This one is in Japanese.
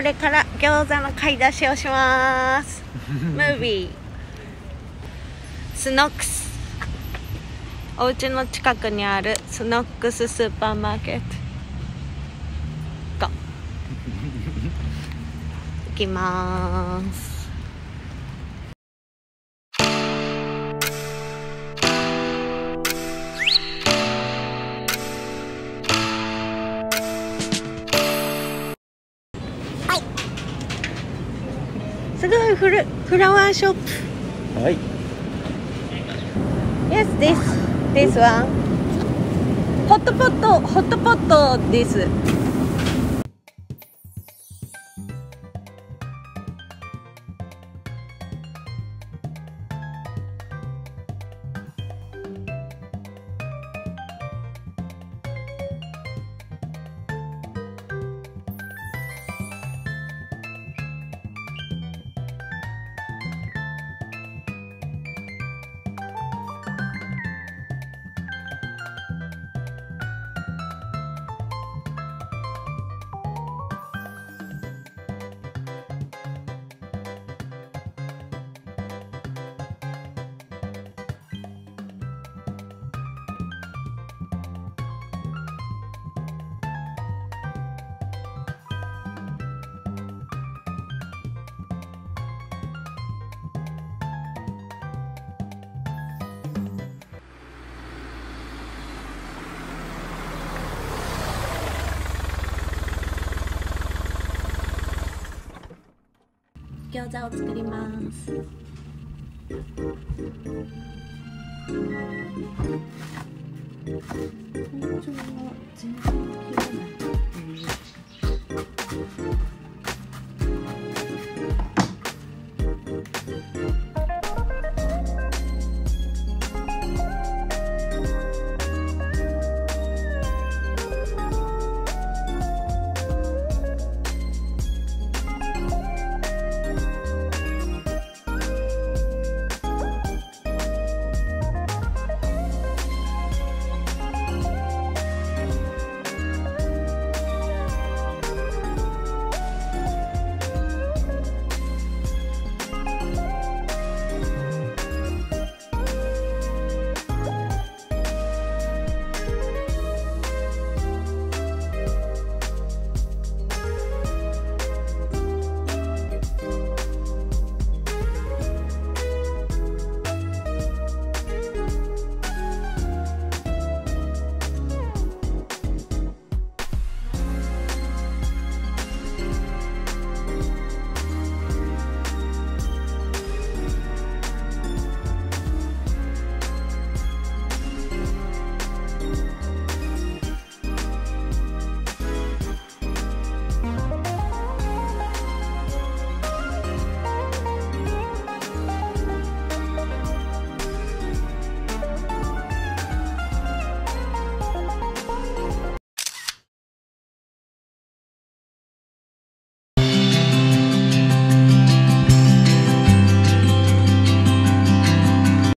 これから餃子の買い出しをします。ムービー。スノックス。お家の近くにあるスノックススーパーマーケット。行きますすごいフルフラワーショップはい Yes, this this one. ホットポットホットポットです。餃子を作ります。包丁は全然切れない。